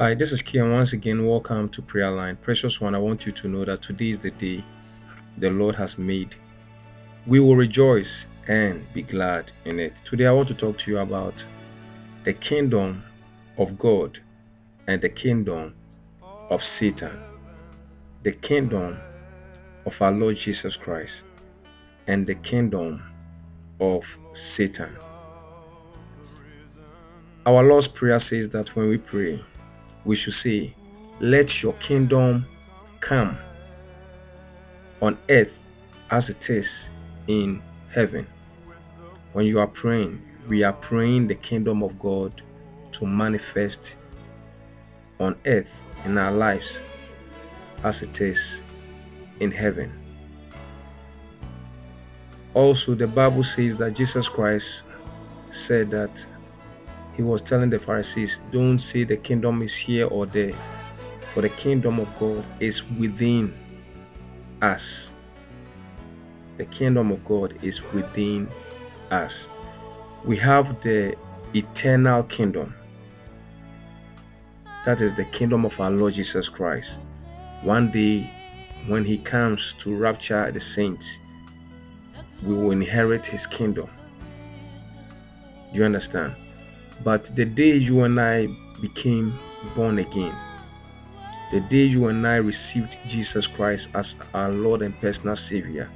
Hi, this is Kian. Once again, welcome to Prayer Line. Precious one, I want you to know that today is the day the Lord has made. We will rejoice and be glad in it. Today, I want to talk to you about the kingdom of God and the kingdom of Satan. The kingdom of our Lord Jesus Christ and the kingdom of Satan. Our Lord's Prayer says that when we pray, we should say, Let your kingdom come on earth as it is in heaven. When you are praying, we are praying the kingdom of God to manifest on earth in our lives as it is in heaven. Also, the Bible says that Jesus Christ said that he was telling the Pharisees, Don't say the kingdom is here or there, for the kingdom of God is within us. The kingdom of God is within us. We have the eternal kingdom. That is the kingdom of our Lord Jesus Christ. One day, when He comes to rapture the saints, we will inherit His kingdom. You understand? But the day you and I became born again, the day you and I received Jesus Christ as our Lord and personal Savior,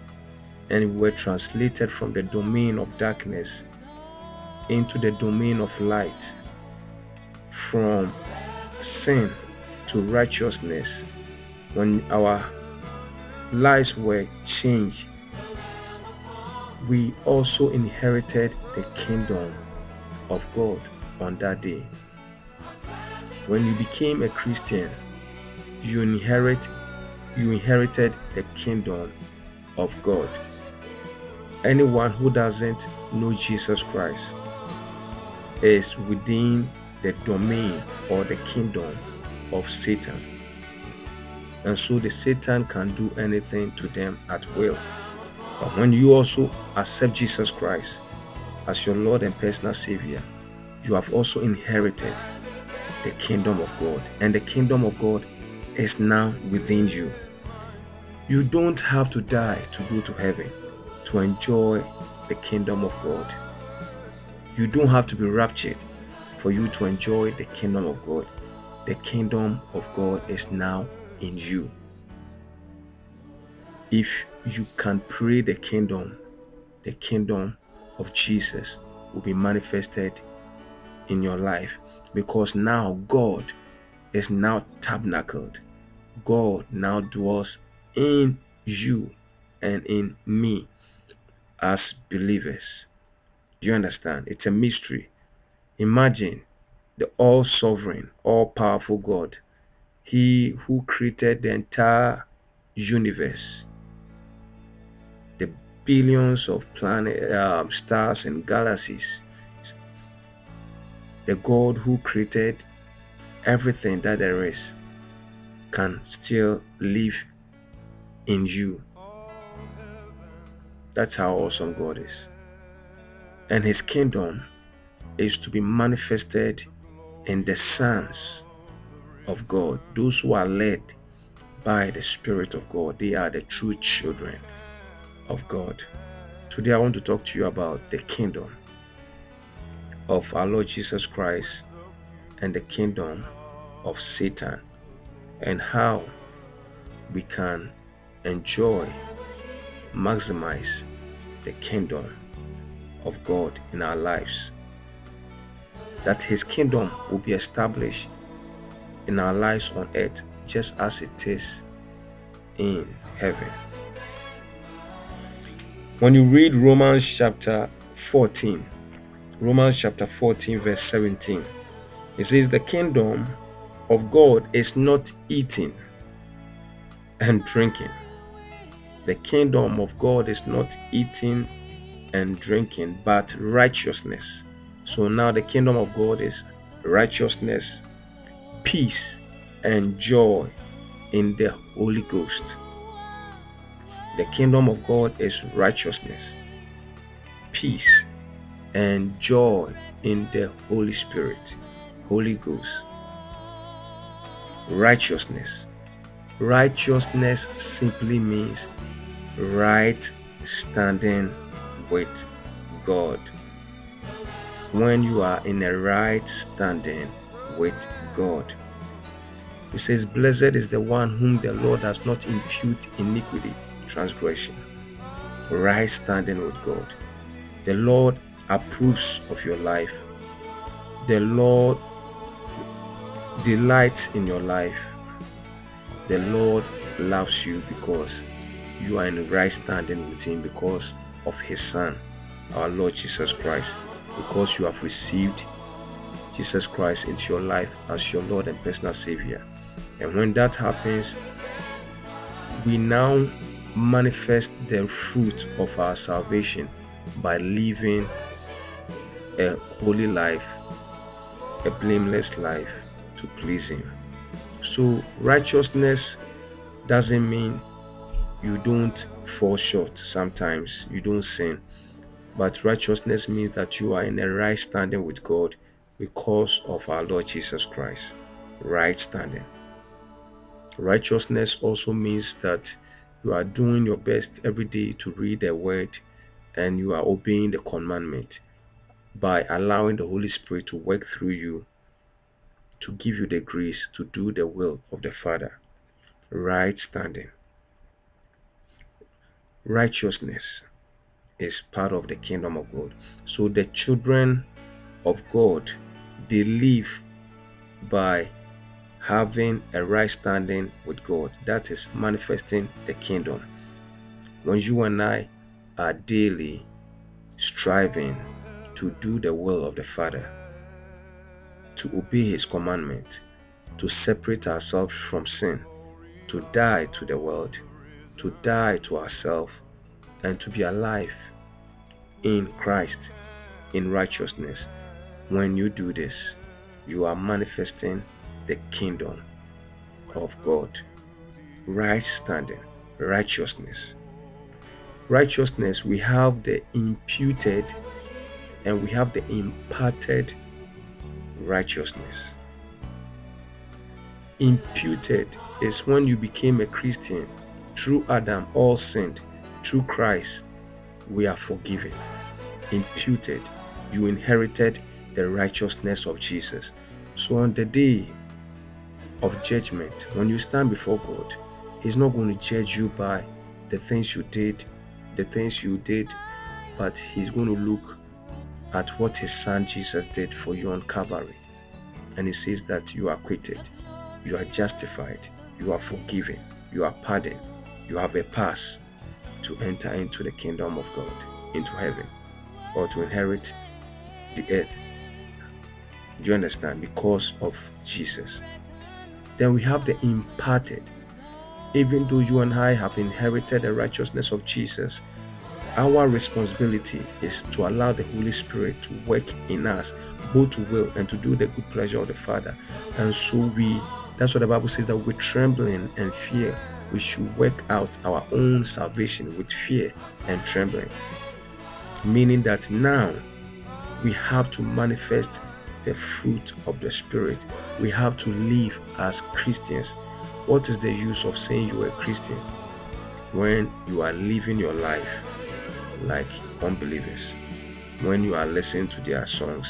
and we were translated from the domain of darkness into the domain of light, from sin to righteousness, when our lives were changed, we also inherited the kingdom of God on that day. When you became a Christian, you inherit you inherited the kingdom of God. Anyone who doesn't know Jesus Christ is within the domain or the kingdom of Satan. And so the Satan can do anything to them at will. But when you also accept Jesus Christ as your Lord and personal Savior, you have also inherited the kingdom of God. And the kingdom of God is now within you. You don't have to die to go to heaven to enjoy the kingdom of God. You don't have to be raptured for you to enjoy the kingdom of God. The kingdom of God is now in you. If you can pray the kingdom, the kingdom of Jesus will be manifested in your life because now God is now tabernacled. God now dwells in you and in me as believers. Do you understand? It's a mystery. Imagine the all sovereign, all powerful God, He who created the entire universe, the billions of planet, uh, stars, and galaxies, the God who created everything that there is can still live in you. That's how awesome God is. And His kingdom is to be manifested in the sons of God, those who are led by the Spirit of God. They are the true children of God. Today, I want to talk to you about the kingdom of our Lord Jesus Christ and the kingdom of Satan and how we can enjoy, maximize the kingdom of God in our lives. That His kingdom will be established in our lives on earth just as it is in heaven. When you read Romans chapter 14, Romans chapter 14, verse 17, it says, The kingdom of God is not eating and drinking. The kingdom of God is not eating and drinking, but righteousness. So now the kingdom of God is righteousness, peace, and joy in the Holy Ghost. The kingdom of God is righteousness, peace, and joy in the Holy Spirit, Holy Ghost. righteousness. Righteousness simply means right standing with God. When you are in a right standing with God. He says, Blessed is the one whom the Lord has not imputed iniquity, transgression. Right standing with God. The Lord approves of your life. The Lord delights in your life. The Lord loves you because you are in right standing with Him because of His Son, our Lord Jesus Christ, because you have received Jesus Christ into your life as your Lord and personal Savior. And when that happens, we now manifest the fruit of our salvation by living a holy life, a blameless life to please Him. So, righteousness doesn't mean you don't fall short sometimes, you don't sin. But righteousness means that you are in a right standing with God because of our Lord Jesus Christ. Right standing. Righteousness also means that you are doing your best every day to read the word and you are obeying the commandment by allowing the Holy Spirit to work through you to give you the grace to do the will of the Father. Right standing. Righteousness is part of the kingdom of God. So the children of God they live by having a right standing with God. That is manifesting the kingdom. When you and I are daily striving to do the will of the Father, to obey His commandment, to separate ourselves from sin, to die to the world, to die to ourselves, and to be alive in Christ, in righteousness. When you do this, you are manifesting the kingdom of God. Right standing, righteousness. Righteousness, we have the imputed and we have the imparted righteousness. Imputed is when you became a Christian. Through Adam, all sinned. Through Christ, we are forgiven. Imputed, you inherited the righteousness of Jesus. So on the day of judgment, when you stand before God, He's not going to judge you by the things you did, the things you did, but He's going to look at what His Son Jesus did for you on Calvary. And He says that you are acquitted, you are justified, you are forgiven, you are pardoned, you have a pass to enter into the kingdom of God, into heaven, or to inherit the earth do you understand? Because of Jesus. Then we have the imparted. Even though you and I have inherited the righteousness of Jesus, our responsibility is to allow the Holy Spirit to work in us, both to will and to do the good pleasure of the Father. And so we, that's what the Bible says that with trembling and fear, we should work out our own salvation with fear and trembling. Meaning that now we have to manifest the fruit of the Spirit. We have to live as Christians. What is the use of saying you are a Christian when you are living your life like unbelievers? When you are listening to their songs,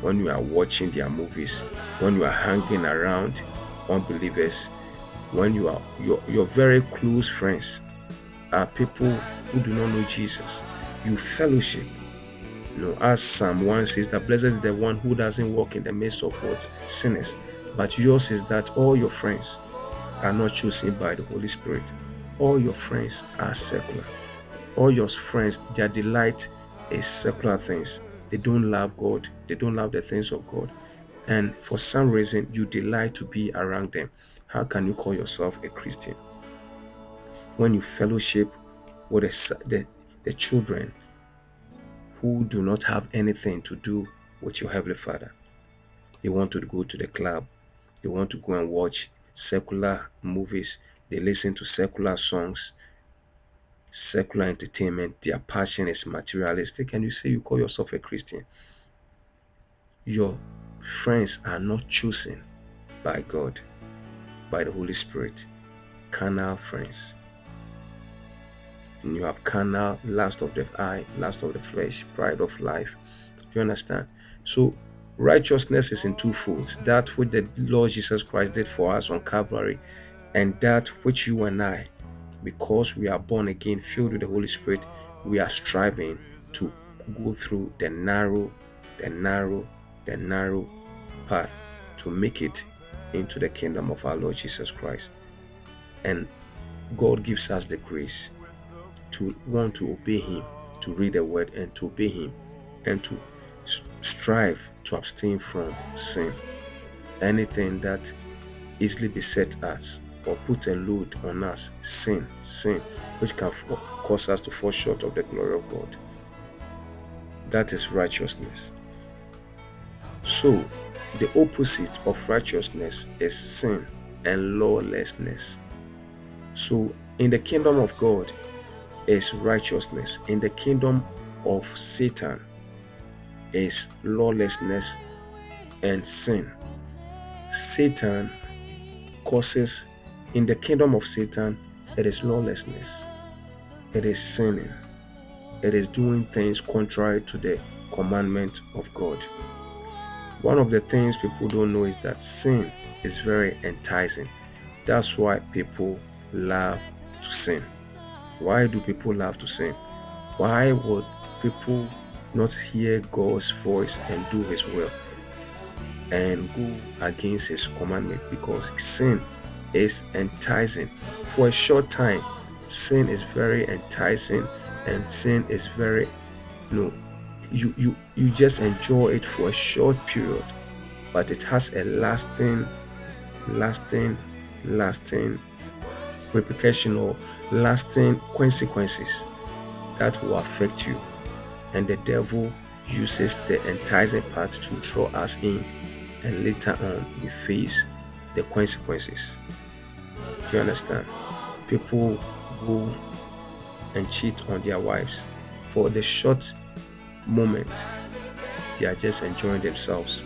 when you are watching their movies, when you are hanging around unbelievers, when you are your, your very close friends are people who do not know Jesus. You fellowship you know, as Psalm 1 says that blessed is the one who doesn't walk in the midst of what sinners. But yours is that all your friends are not chosen by the Holy Spirit. All your friends are secular. All your friends, their delight is secular things. They don't love God. They don't love the things of God. And for some reason, you delight to be around them. How can you call yourself a Christian? When you fellowship with the, the, the children who do not have anything to do with your Heavenly Father. They want to go to the club, they want to go and watch secular movies, they listen to secular songs, secular entertainment, their passion is materialistic, and you say you call yourself a Christian. Your friends are not chosen by God. by the Holy Spirit. Carnal friends. And you have carnal, lust of the eye, lust of the flesh, pride of life. Do you understand? So righteousness is in two folds that which the Lord Jesus Christ did for us on Calvary, and that which you and I, because we are born again, filled with the Holy Spirit, we are striving to go through the narrow, the narrow, the narrow path to make it into the kingdom of our Lord Jesus Christ. And God gives us the grace to want to obey Him, to read the word and to obey Him, and to strive to abstain from sin. Anything that easily beset us or put a load on us, sin, sin, which can cause us to fall short of the glory of God. That is righteousness. So, the opposite of righteousness is sin and lawlessness. So, in the kingdom of God is righteousness. In the kingdom of Satan is lawlessness and sin. Satan causes, in the kingdom of Satan, it is lawlessness, it is sinning, it is doing things contrary to the commandment of God. One of the things people don't know is that sin is very enticing. That's why people love to sin. Why do people love to sin? Why would people not hear God's voice and do His will and go against His commandment? Because sin is enticing. For a short time, sin is very enticing and sin is very know you you you just enjoy it for a short period but it has a lasting lasting lasting repercussion or lasting consequences that will affect you and the devil uses the enticing part to draw us in and later on we face the consequences. Do you understand? People go and cheat on their wives for the short moment they are just enjoying themselves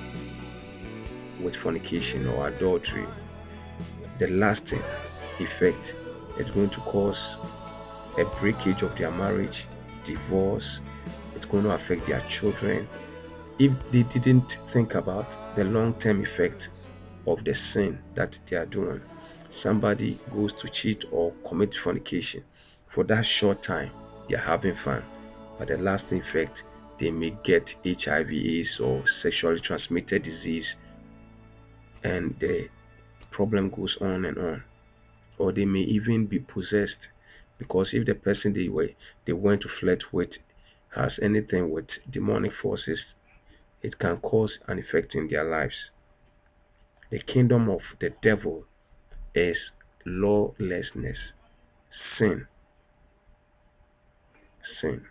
with fornication or adultery. The lasting effect is going to cause a breakage of their marriage divorce it's going to affect their children. If they didn't think about the long-term effect of the sin that they are doing somebody goes to cheat or commit fornication for that short time, they are having fun, but the lasting effect, they may get HIV, AIDS, or sexually transmitted disease, and the problem goes on and on. Or they may even be possessed, because if the person they were they went to flirt with has anything with demonic forces, it can cause an effect in their lives. The kingdom of the devil is lawlessness, sin, sin.